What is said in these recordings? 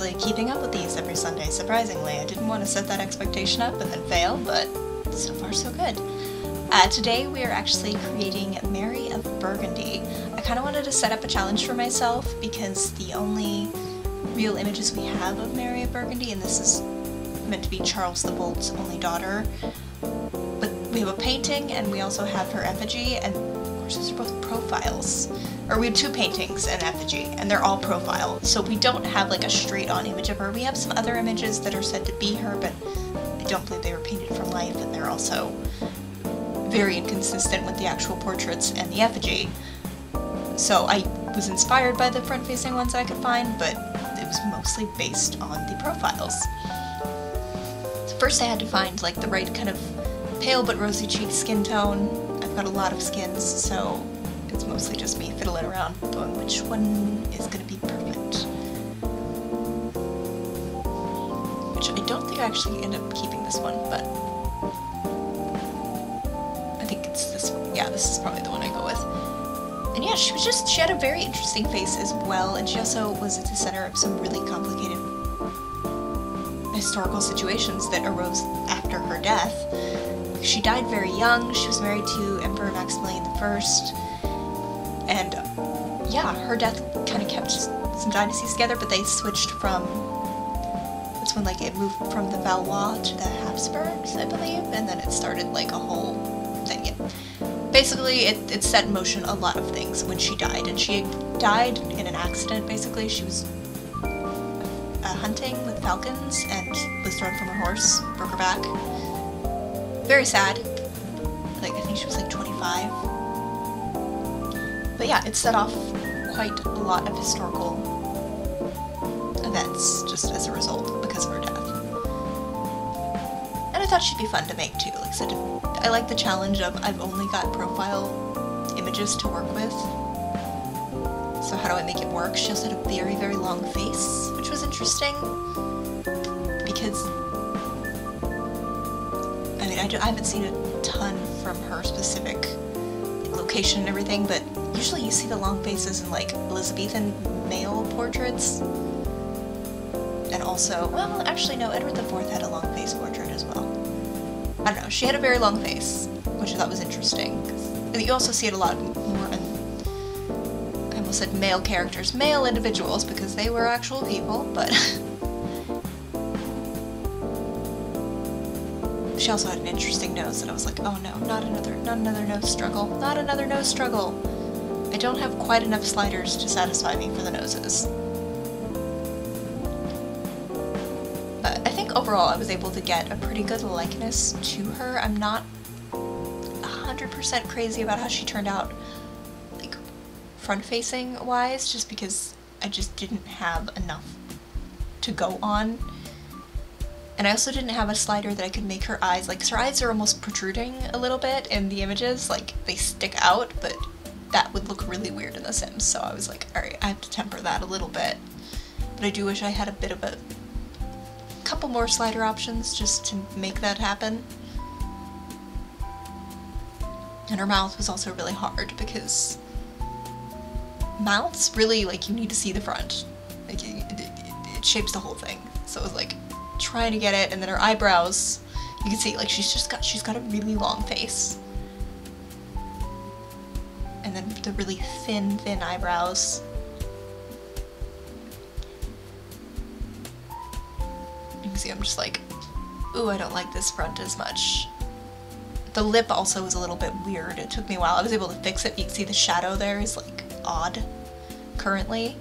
actually keeping up with these every Sunday, surprisingly. I didn't want to set that expectation up and then fail, but so far so good. Uh, today we are actually creating Mary of Burgundy. I kind of wanted to set up a challenge for myself because the only real images we have of Mary of Burgundy, and this is meant to be Charles the Bold's only daughter, but we have a painting and we also have her effigy, and of course these are both profiles. Or we have two paintings and effigy, and they're all profile, so we don't have like a straight-on image of her. We have some other images that are said to be her, but I don't believe they were painted for life, and they're also very inconsistent with the actual portraits and the effigy. So I was inspired by the front-facing ones I could find, but it was mostly based on the profiles. First I had to find like the right kind of pale but rosy cheeked skin tone. I've got a lot of skins, so it's mostly just me fiddling around going which one is gonna be perfect. Which I don't think I actually end up keeping this one, but I think it's this one. yeah, this is probably the one I go with. And yeah, she was just, she had a very interesting face as well, and she also was at the center of some really complicated historical situations that arose after her death. She died very young, she was married to Emperor Maximilian I, and yeah, her death kind of kept some dynasties together, but they switched from, that's when like it moved from the Valois to the Habsburgs, I believe, and then it started like a whole thing. Basically it, it set in motion a lot of things when she died and she died in an accident basically. She was uh, hunting with falcons and was thrown from her horse broke her back. Very sad. Like i think she was like 25 but yeah it set off quite a lot of historical events just as a result because of her death and i thought she'd be fun to make too like i said I like the challenge of I've only got profile images to work with. So how do I make it work? She also had a very, very long face, which was interesting. Because, I mean, I, do, I haven't seen a ton from her specific location and everything, but usually you see the long faces in like Elizabethan male portraits. And also, well, actually no, Edward IV had a long face portrait as well. I don't know, she had a very long face, which I thought was interesting. You also see it a lot more in, I almost said male characters, male individuals, because they were actual people, but... she also had an interesting nose that I was like, oh no, not another, not another nose struggle, not another nose struggle. I don't have quite enough sliders to satisfy me for the noses. But I think overall I was able to get a pretty good likeness to her. I'm not 100% crazy about how she turned out, like, front-facing wise, just because I just didn't have enough to go on. And I also didn't have a slider that I could make her eyes, like, her eyes are almost protruding a little bit in the images, like, they stick out, but that would look really weird in The Sims, so I was like, alright, I have to temper that a little bit. But I do wish I had a bit of a couple more slider options just to make that happen. And her mouth was also really hard because mouths really, like, you need to see the front. Like, it, it, it shapes the whole thing. So it was like trying to get it, and then her eyebrows, you can see, like, she's just got, she's got a really long face. And then the really thin, thin eyebrows. You can see I'm just like, ooh, I don't like this front as much. The lip also was a little bit weird. It took me a while. I was able to fix it. You can see the shadow there is like odd currently.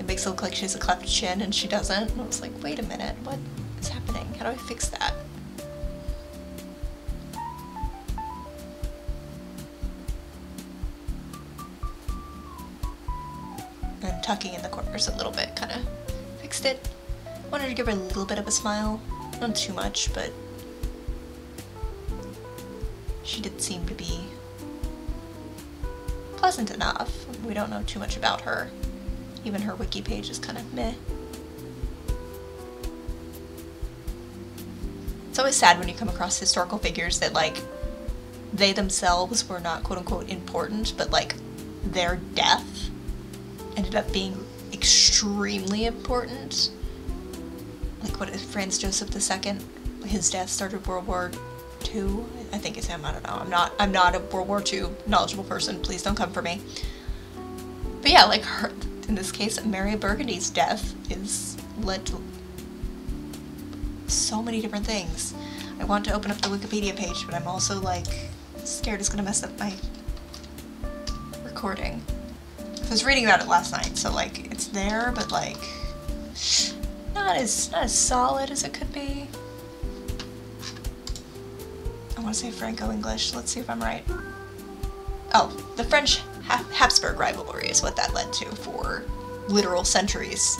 It makes it look like she has a cleft chin and she doesn't. And I was like, wait a minute, what happening? How do I fix that? And tucking in the corners a little bit kind of fixed it. Wanted to give her a little bit of a smile. Not too much, but she did seem to be pleasant enough. We don't know too much about her. Even her wiki page is kind of meh. It's always sad when you come across historical figures that like they themselves were not quote unquote important, but like their death ended up being extremely important like what Franz Joseph II, his death started World War II. I think it's him. I don't know. I'm not. I'm not a World War II knowledgeable person. Please don't come for me. But yeah, like her, in this case, Mary Burgundy's death is led to so many different things. I want to open up the Wikipedia page, but I'm also like scared it's gonna mess up my recording. I was reading about it last night, so like it's there, but like not as not as solid as it could be. I want to say Franco-English. Let's see if I'm right. Oh, the French ha Habsburg rivalry is what that led to for literal centuries.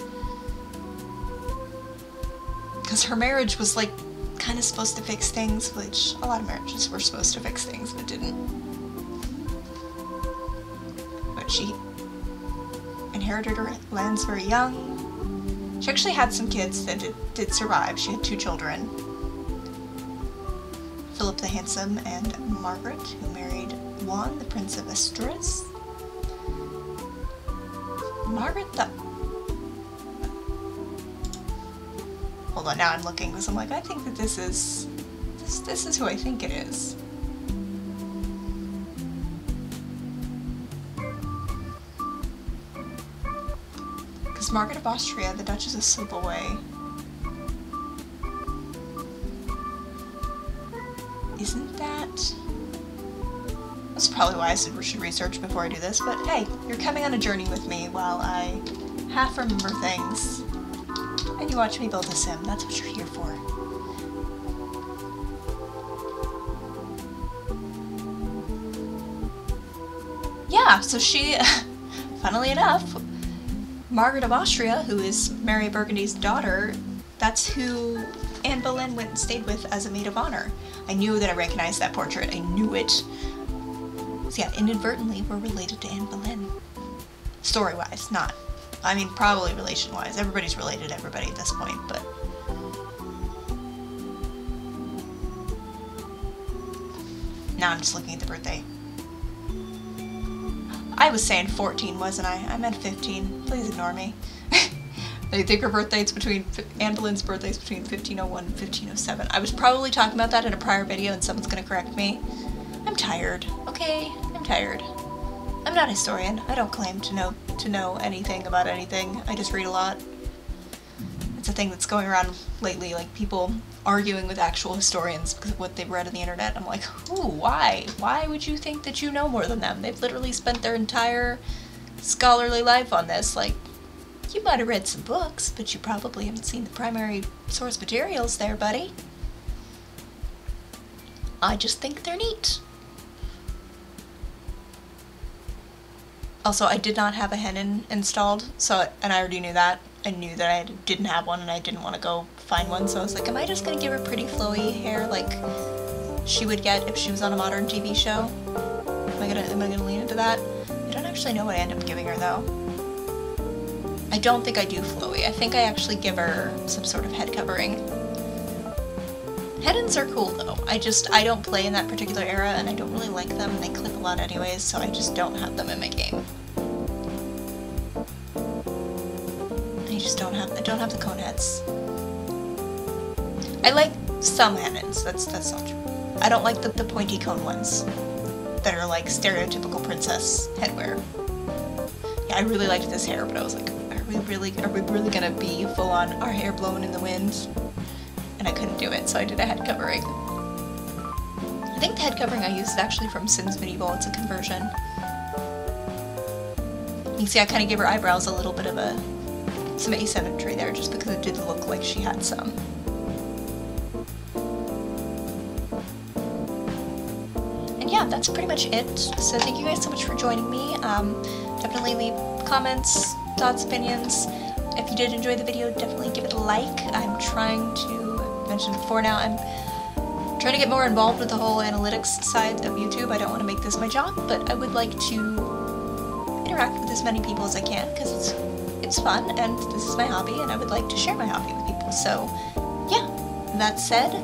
Because her marriage was like kind of supposed to fix things, which a lot of marriages were supposed to fix things, but didn't. But she inherited her lands very young. She actually had some kids that did, did survive. She had two children. Philip the Handsome and Margaret, who married Juan, the Prince of Asturias. Margaret the... Hold on, now I'm looking because I'm like, I think that this is... This, this is who I think it is. Because Margaret of Austria, the Duchess of Savoy, isn't that... That's probably why I said we should research before I do this, but hey, you're coming on a journey with me while I half remember things. And you watch me build a sim, that's what you're here for. Yeah, so she, funnily enough, Margaret of Austria, who is Mary Burgundy's daughter, that's who Anne Boleyn went and stayed with as a maid of honor. I knew that I recognized that portrait. I knew it. So yeah, inadvertently we're related to Anne Boleyn. Story-wise, not. I mean, probably relation-wise. Everybody's related to everybody at this point, but... Now I'm just looking at the birthday. I was saying 14, wasn't I? I meant 15. Please ignore me. They think her birthday's between, Anne Boleyn's birthday's between 1501 and 1507. I was probably talking about that in a prior video and someone's gonna correct me. I'm tired, okay? I'm tired. Not a historian. I don't claim to know to know anything about anything. I just read a lot. It's a thing that's going around lately, like people arguing with actual historians because of what they've read on the internet. I'm like, ooh, why? Why would you think that you know more than them? They've literally spent their entire scholarly life on this. Like, you might have read some books, but you probably haven't seen the primary source materials there, buddy. I just think they're neat. Also, I did not have a hennin installed, so and I already knew that. I knew that I didn't have one and I didn't want to go find one, so I was like, am I just gonna give her pretty flowy hair like she would get if she was on a modern TV show? Am I gonna am I gonna lean into that? I don't actually know what I end up giving her though. I don't think I do flowy. I think I actually give her some sort of head covering. Head-ins are cool though. I just, I don't play in that particular era and I don't really like them and they clip a lot anyways, so I just don't have them in my game. I just don't have, I don't have the cone heads. I like some head-ins, that's, that's not true. I don't like the, the pointy cone ones that are like stereotypical princess headwear. Yeah, I really liked this hair, but I was like, are we really, are we really gonna be full on our hair blowing in the wind? And I couldn't do it, so I did a head covering. I think the head covering I used is actually from Sims Medieval, it's a conversion. You can see I kind of gave her eyebrows a little bit of a, some asymmetry there, just because it did look like she had some. And yeah, that's pretty much it. So thank you guys so much for joining me. Um, definitely leave comments, thoughts, opinions. If you did enjoy the video, definitely give it a like. I'm trying to, I mentioned before now, I'm trying to get more involved with the whole analytics side of YouTube. I don't want to make this my job, but I would like to interact with as many people as I can because it's it's fun and this is my hobby and I would like to share my hobby with people. So yeah, that said,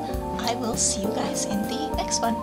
I will see you guys in the next one.